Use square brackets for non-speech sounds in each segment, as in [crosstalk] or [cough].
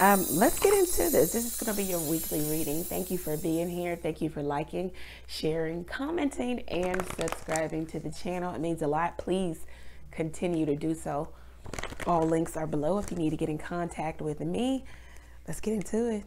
Um, let's get into this. This is going to be your weekly reading. Thank you for being here. Thank you for liking, sharing, commenting, and subscribing to the channel. It means a lot. Please continue to do so. All links are below if you need to get in contact with me. Let's get into it.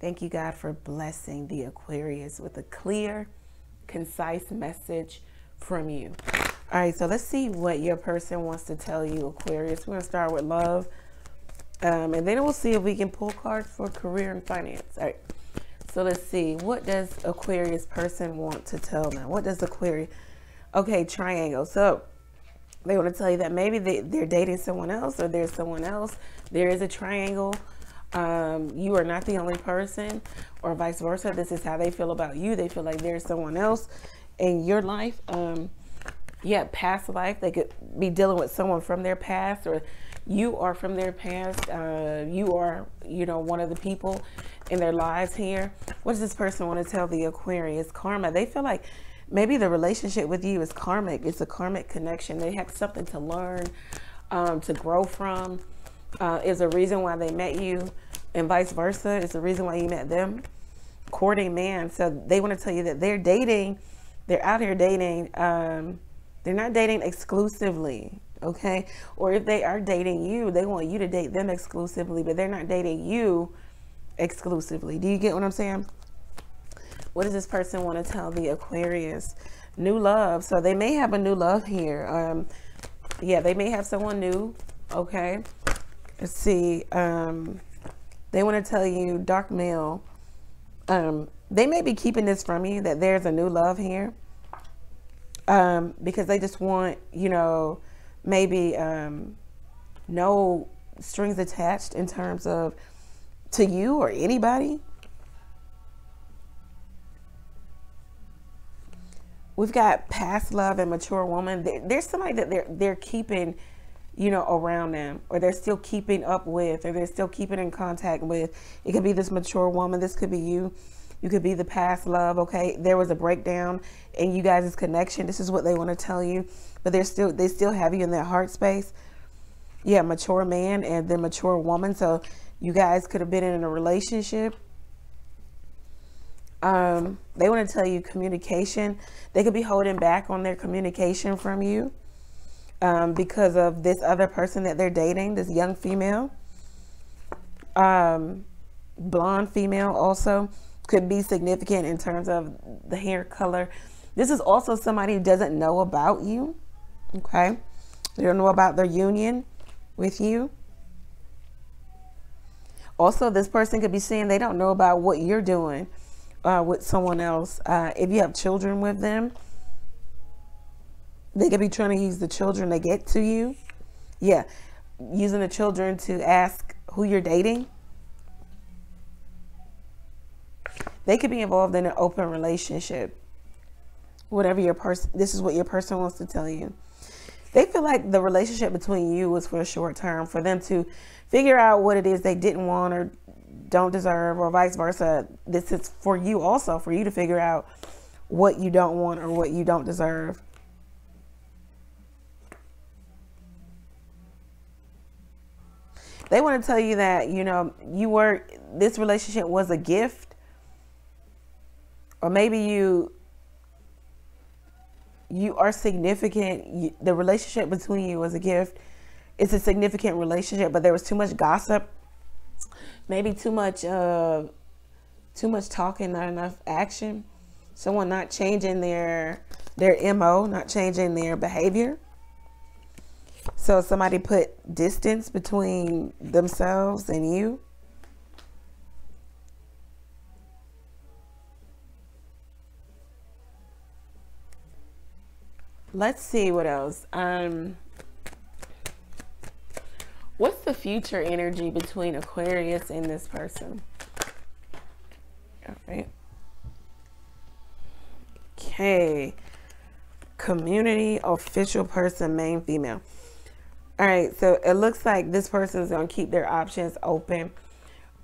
Thank you, God, for blessing the Aquarius with a clear, concise message from you. All right, so let's see what your person wants to tell you, Aquarius. We're going to start with love. Um, and then we'll see if we can pull cards for career and finance. All right. So let's see. What does Aquarius person want to tell them? What does Aquarius? Okay, triangle. So they want to tell you that maybe they, they're dating someone else or there's someone else. There is a triangle. Um, you are not the only person or vice versa. This is how they feel about you. They feel like there's someone else in your life. Um, yeah, past life. They could be dealing with someone from their past or you are from their past. Uh, you are, you know, one of the people in their lives here. What does this person want to tell the Aquarius? Karma. They feel like maybe the relationship with you is karmic. It's a karmic connection. They have something to learn, um, to grow from. Uh, is a reason why they met you, and vice versa. It's the reason why you met them. Courting man. So they want to tell you that they're dating. They're out here dating. Um, they're not dating exclusively okay? Or if they are dating you, they want you to date them exclusively, but they're not dating you exclusively. Do you get what I'm saying? What does this person want to tell the Aquarius? New love. So they may have a new love here. Um, yeah, they may have someone new, okay? Let's see. Um, they want to tell you, dark male, um, they may be keeping this from you, that there's a new love here. Um, because they just want, you know, maybe um, no strings attached in terms of to you or anybody. We've got past love and mature woman. There's somebody that they're they're keeping, you know, around them, or they're still keeping up with, or they're still keeping in contact with. It could be this mature woman. This could be you. You could be the past love. Okay, there was a breakdown in you guys' connection. This is what they want to tell you but they're still they still have you in their heart space. Yeah, mature man and then mature woman. So you guys could have been in a relationship. Um, they want to tell you communication. They could be holding back on their communication from you um, because of this other person that they're dating, this young female. Um, blonde female also could be significant in terms of the hair color. This is also somebody who doesn't know about you. Okay. They don't know about their union with you. Also, this person could be saying they don't know about what you're doing uh, with someone else. Uh, if you have children with them, they could be trying to use the children to get to you. Yeah, using the children to ask who you're dating. They could be involved in an open relationship. Whatever your person, this is what your person wants to tell you. They feel like the relationship between you was for a short term for them to figure out what it is they didn't want or don't deserve or vice versa. This is for you also for you to figure out what you don't want or what you don't deserve. They want to tell you that you know you were this relationship was a gift or maybe you you are significant. You, the relationship between you was a gift. It's a significant relationship, but there was too much gossip, maybe too much, uh, too much talking, not enough action. Someone not changing their their mo, not changing their behavior. So somebody put distance between themselves and you. Let's see what else. Um, what's the future energy between Aquarius and this person? All right. Okay. Community official person, main female. All right, so it looks like this person is going to keep their options open.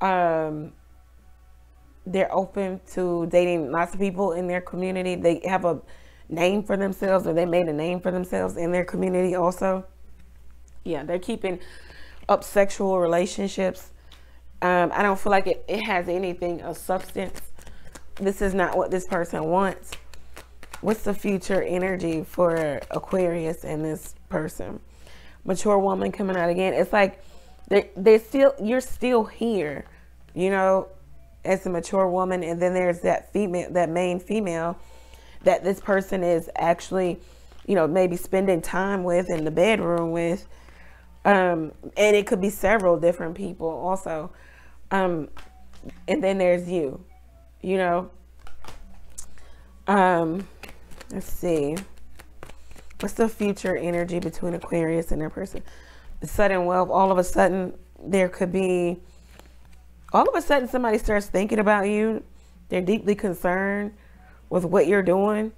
Um, they're open to dating lots of people in their community. They have a name for themselves or they made a name for themselves in their community also. Yeah, they're keeping up sexual relationships Um, I don't feel like it, it has anything of substance. This is not what this person wants. What's the future energy for Aquarius and this person? Mature woman coming out again. It's like they they still you're still here, you know, as a mature woman, and then there's that female, that main female, that this person is actually, you know, maybe spending time with in the bedroom with, um, and it could be several different people also, um, and then there's you, you know. Um, let's see. What's the future energy between Aquarius and their person? Sudden wealth. All of a sudden, there could be all of a sudden somebody starts thinking about you. They're deeply concerned with what you're doing.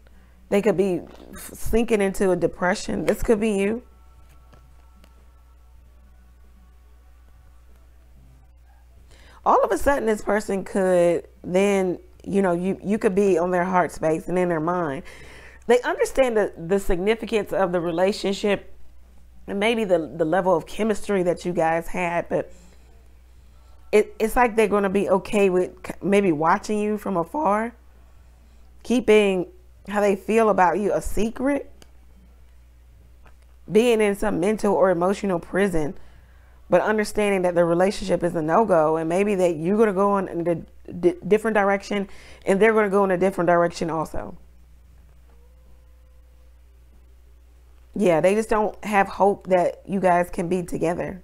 They could be sinking into a depression. This could be you. All of a sudden, this person could then, you know, you, you could be on their heart space and in their mind. They understand the, the significance of the relationship and maybe the, the level of chemistry that you guys had, but it, it's like they're going to be okay with maybe watching you from afar, keeping how they feel about you a secret, being in some mental or emotional prison, but understanding that the relationship is a no go, and maybe that you're going to go in a d- different direction and they're going to go in a different direction also. Yeah, they just don't have hope that you guys can be together.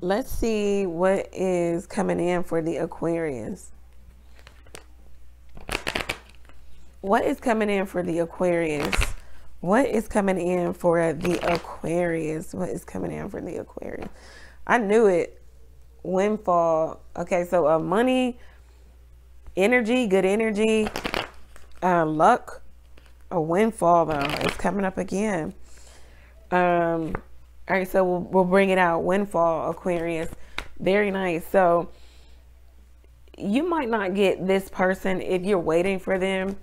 Let's see what is coming in for the Aquarius. What is coming in for the Aquarius? What is coming in for the Aquarius? What is coming in for the Aquarius? I knew it. Windfall. Okay, so uh, money, energy, good energy, uh, luck, a windfall though. It's coming up again. Um, all right, so we'll, we'll bring it out. Windfall, Aquarius. Very nice. So you might not get this person if you're waiting for them,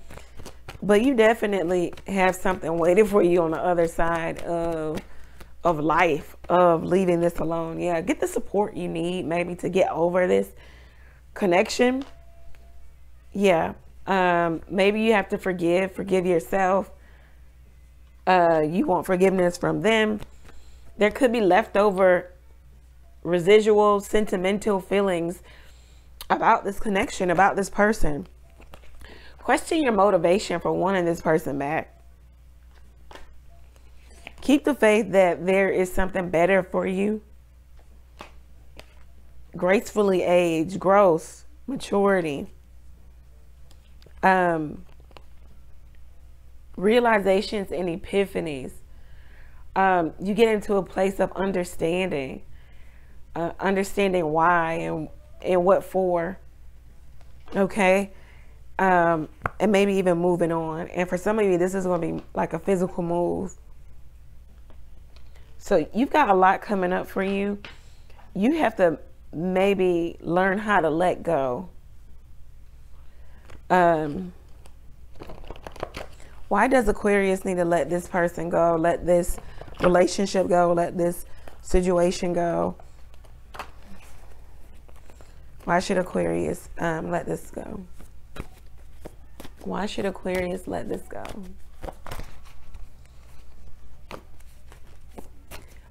but you definitely have something waiting for you on the other side of of life, of leaving this alone. Yeah, get the support you need maybe to get over this connection. Yeah. Um, maybe you have to forgive, forgive yourself. Uh, you want forgiveness from them there could be leftover residual sentimental feelings about this connection, about this person. Question your motivation for wanting this person back. Keep the faith that there is something better for you. Gracefully age, growth, maturity. Um, realizations and epiphanies um, you get into a place of understanding, uh, understanding why and and what for. Okay, um, and maybe even moving on. And for some of you, this is going to be like a physical move. So you've got a lot coming up for you. You have to maybe learn how to let go. Um, why does Aquarius need to let this person go? Let this relationship go, let this situation go. Why should Aquarius um, let this go? Why should Aquarius let this go?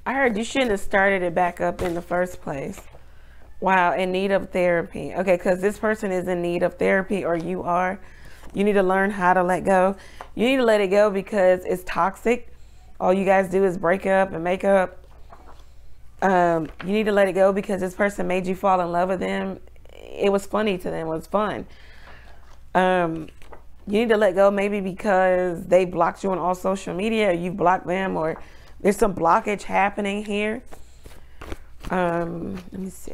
I heard you shouldn't have started it back up in the first place. Wow, in need of therapy. Okay, because this person is in need of therapy or you are. You need to learn how to let go. You need to let it go because it's toxic all you guys do is break up and make up. Um, you need to let it go because this person made you fall in love with them. It was funny to them. It was fun. Um, you need to let go maybe because they blocked you on all social media or you've blocked them or there's some blockage happening here. Um, let me see.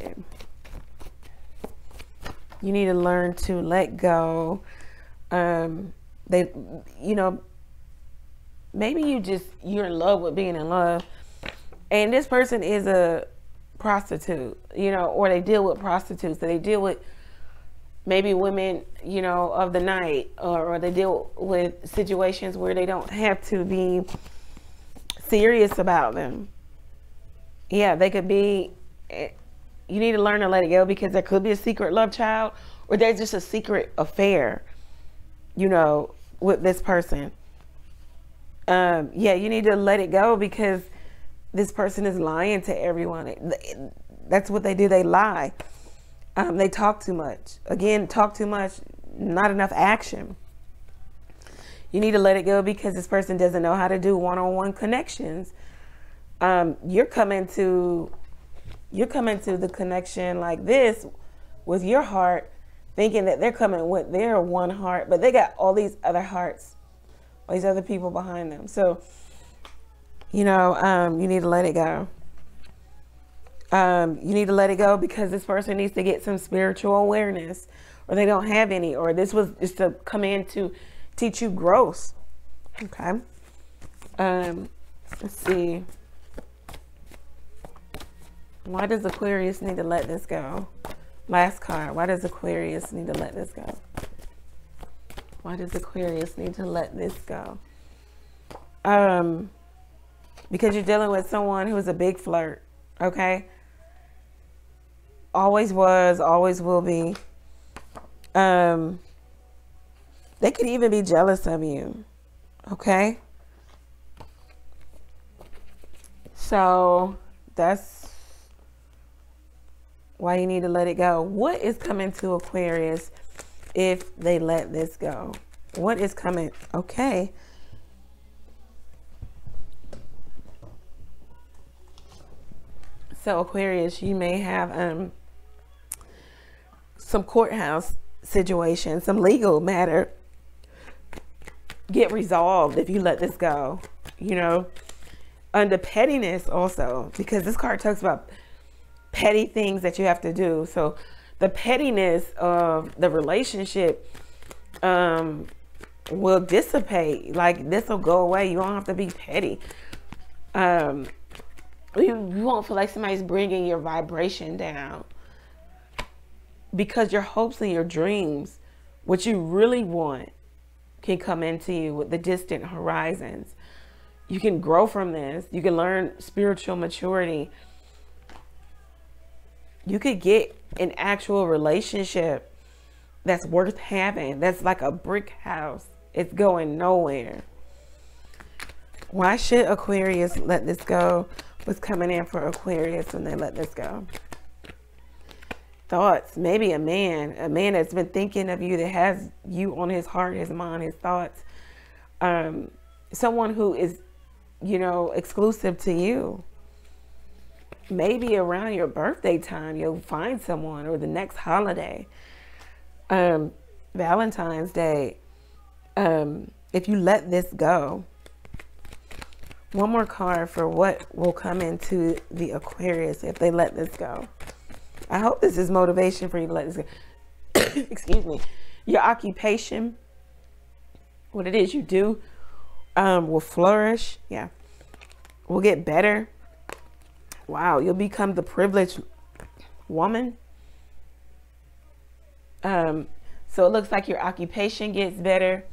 You need to learn to let go. Um, they, you know, maybe you just you're in love with being in love and this person is a prostitute you know or they deal with prostitutes so they deal with maybe women, you know, of the night, or, or they deal with situations where they don't have to be serious about them. Yeah, they could be. Eh, you need to learn to let it go because there could be a secret love child, or there's just a secret affair, you know, with this person. Um, yeah, you need to let it go because this person is lying to everyone. That's what they do. They lie. Um, they talk too much. Again, talk too much, not enough action. You need to let it go because this person doesn't know how to do one-on-one connections. Um, you're coming to you're coming to the connection like this with your heart, thinking that they're coming with their one heart, but they got all these other hearts, all these other people behind them. So, you know, um, you need to let it go. Um, you need to let it go because this person needs to get some spiritual awareness or they don't have any, or this was just to come in to teach you growth. Okay. Um, let's see. Why does Aquarius need to let this go? Last card. Why does Aquarius need to let this go? Why does Aquarius need to let this go? Um, because you're dealing with someone who is a big flirt. Okay always was, always will be. Um, they could even be jealous of you. Okay? So that's why you need to let it go. What is coming to Aquarius if they let this go? What is coming? Okay. So Aquarius, you may have um some courthouse situation, some legal matter get resolved if you let this go, you know. Under pettiness also, because this card talks about petty things that you have to do. So the pettiness of the relationship um, will dissipate. Like this will go away. You don't have to be petty. Um, you, you won't feel like somebody's bringing your vibration down because your hopes and your dreams, what you really want, can come into you with the distant horizons. You can grow from this. You can learn spiritual maturity. You could get an actual relationship that's worth having. That's like a brick house. It's going nowhere. Why should Aquarius let this go? What's coming in for Aquarius when they let this go? thoughts. Maybe a man, a man that's been thinking of you, that has you on his heart, his mind, his thoughts. Um, someone who is, you know, exclusive to you. Maybe around your birthday time, you'll find someone or the next holiday. Um, Valentine's Day. Um, if you let this go, one more card for what will come into the Aquarius if they let this go. I hope this is motivation for you to let this go. [coughs] Excuse me. Your occupation, what it is you do, um, will flourish. Yeah. Will get better. Wow. You'll become the privileged woman. Um, so it looks like your occupation gets better.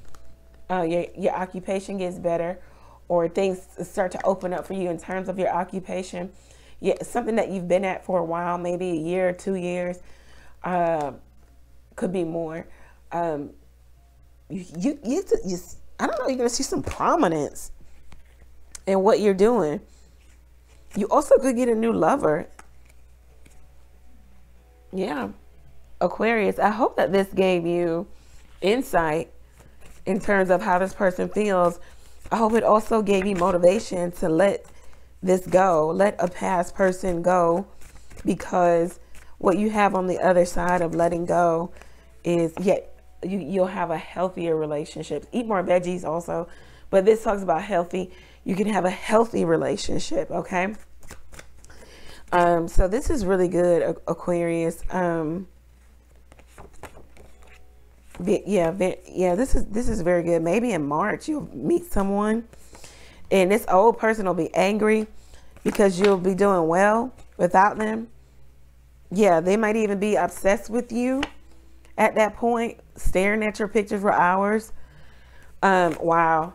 Uh, your, your occupation gets better or things start to open up for you in terms of your occupation yeah, something that you've been at for a while, maybe a year, or two years, uh, could be more. Um, you, you, you, you, I don't know, you're going to see some prominence in what you're doing. You also could get a new lover. Yeah. Aquarius, I hope that this gave you insight in terms of how this person feels. I hope it also gave you motivation to let this go. Let a past person go because what you have on the other side of letting go is yet you, you'll have a healthier relationship. Eat more veggies also, but this talks about healthy. You can have a healthy relationship, okay? Um, so this is really good, Aquarius. Um, yeah, yeah, this is this is very good. Maybe in March you'll meet someone and this old person will be angry because you'll be doing well without them. Yeah, they might even be obsessed with you. at that point, staring at your pictures for hours. Um, wow.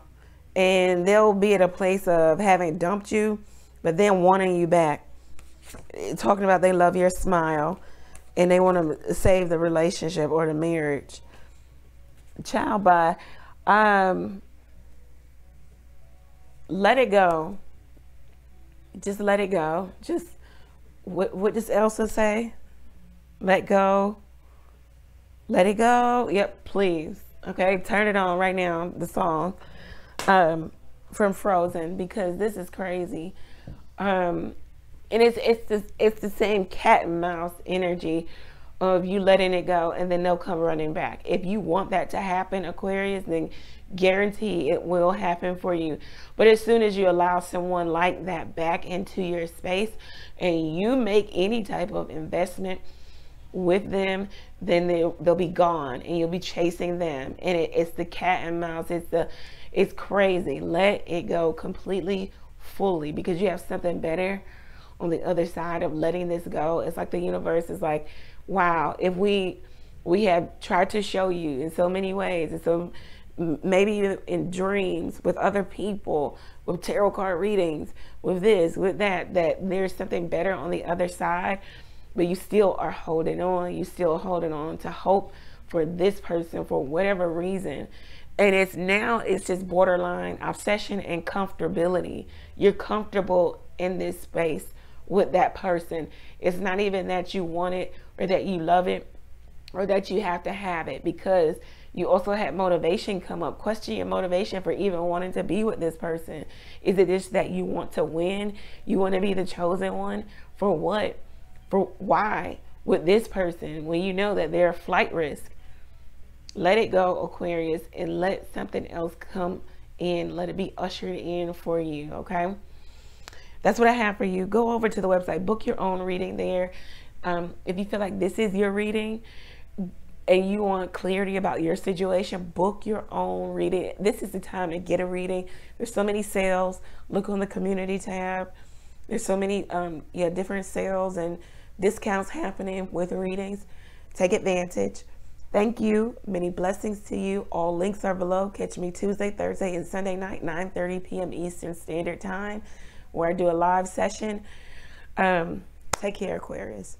And they'll be at a place of having dumped you, but then wanting you back. Talking about they love your smile and they want to save the relationship or the marriage. Child, by um, let it go. Just let it go. Just what what does Elsa say? Let go. Let it go. Yep, please. Okay, turn it on right now. The song um, from Frozen because this is crazy. Um, and it's it's the it's the same cat and mouse energy of you letting it go and then they'll come running back. If you want that to happen, Aquarius, then guarantee it will happen for you. But as soon as you allow someone like that back into your space and you make any type of investment with them, then they, they'll be gone and you'll be chasing them. And it, it's the cat and mouse. It's the, it's crazy. Let it go completely, fully because you have something better on the other side of letting this go. It's like the universe is like, wow, if we we have tried to show you in so many ways, and so maybe in dreams with other people, with tarot card readings, with this, with that, that there's something better on the other side, but you still are holding on. You still holding on to hope for this person for whatever reason. And it's now it's just borderline obsession and comfortability. You're comfortable in this space with that person. It's not even that you want it or that you love it or that you have to have it because you also had motivation come up. Question your motivation for even wanting to be with this person. Is it just that you want to win? You want to be the chosen one? For what? For why? With this person when you know that they're a flight risk. Let it go, Aquarius, and let something else come in. Let it be ushered in for you, okay? That's what I have for you. Go over to the website, book your own reading there. Um, if you feel like this is your reading and you want clarity about your situation, book your own reading. This is the time to get a reading. There's so many sales. Look on the community tab. There's so many um, yeah different sales and discounts happening with readings. Take advantage. Thank you. Many blessings to you. All links are below. Catch me Tuesday, Thursday, and Sunday night, 9:30 p.m. Eastern Standard Time where I do a live session. Um, take care, Aquarius.